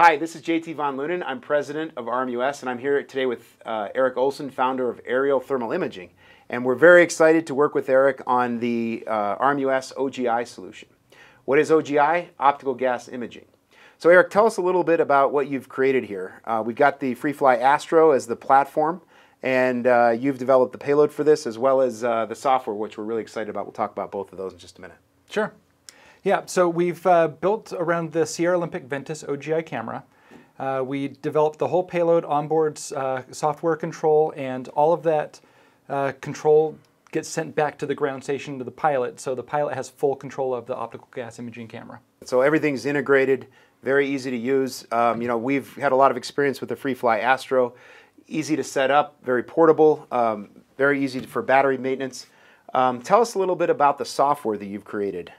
Hi, this is JT Von Lunen. I'm president of RMUS, and I'm here today with uh, Eric Olson, founder of Aerial Thermal Imaging. And we're very excited to work with Eric on the uh, RMUS OGI solution. What is OGI? Optical gas imaging. So Eric, tell us a little bit about what you've created here. Uh, we've got the FreeFly Astro as the platform, and uh, you've developed the payload for this as well as uh, the software, which we're really excited about. We'll talk about both of those in just a minute. Sure. Yeah, so we've uh, built around the Sierra Olympic Ventus OGI camera. Uh, we developed the whole payload, onboard uh, software control, and all of that uh, control gets sent back to the ground station to the pilot, so the pilot has full control of the optical gas imaging camera. So everything's integrated, very easy to use. Um, you know, we've had a lot of experience with the FreeFly Astro. Easy to set up, very portable, um, very easy for battery maintenance. Um, tell us a little bit about the software that you've created.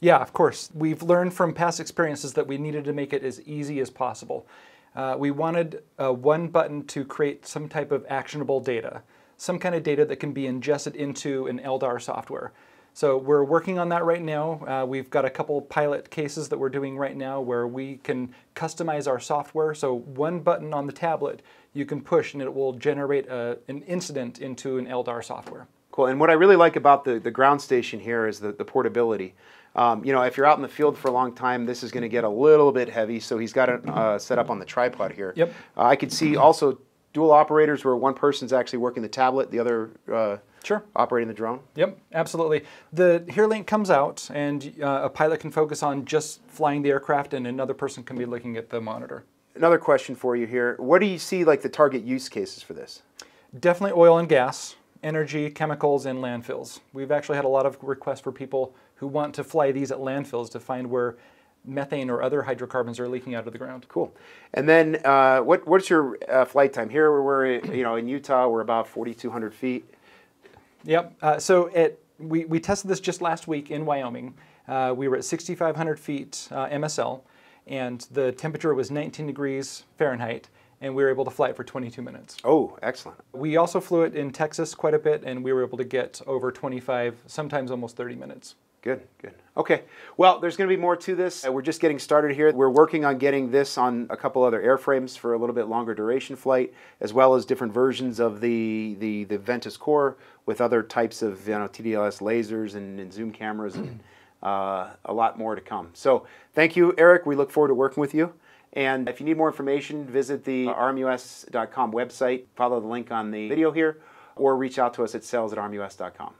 Yeah, of course. We've learned from past experiences that we needed to make it as easy as possible. Uh, we wanted uh, one button to create some type of actionable data, some kind of data that can be ingested into an LDAR software. So we're working on that right now. Uh, we've got a couple pilot cases that we're doing right now where we can customize our software. So one button on the tablet you can push and it will generate a, uh, an incident into an LDAR software. Cool. And what I really like about the, the ground station here is the, the portability. Um, you know, if you're out in the field for a long time, this is going to get a little bit heavy. So he's got it uh, set up on the tripod here. Yep. Uh, I could see also dual operators where one person's actually working the tablet, the other uh, sure operating the drone. Yep, absolutely. The Herelink comes out, and uh, a pilot can focus on just flying the aircraft, and another person can be looking at the monitor. Another question for you here: What do you see like the target use cases for this? Definitely oil and gas energy, chemicals, and landfills. We've actually had a lot of requests for people who want to fly these at landfills to find where methane or other hydrocarbons are leaking out of the ground. Cool. And then uh, what, what's your uh, flight time? Here we're, you know, in Utah, we're about 4,200 feet. Yep. Uh, so it, we, we tested this just last week in Wyoming. Uh, we were at 6,500 feet uh, MSL, and the temperature was 19 degrees Fahrenheit and we were able to fly it for 22 minutes. Oh, excellent. We also flew it in Texas quite a bit, and we were able to get over 25, sometimes almost 30 minutes. Good, good. Okay, well, there's going to be more to this. Uh, we're just getting started here. We're working on getting this on a couple other airframes for a little bit longer duration flight, as well as different versions of the, the, the Ventus Core with other types of you know, TDLS lasers and, and zoom cameras and uh, a lot more to come. So thank you, Eric. We look forward to working with you. And if you need more information, visit the rmus.com website, follow the link on the video here, or reach out to us at sales at rmus.com.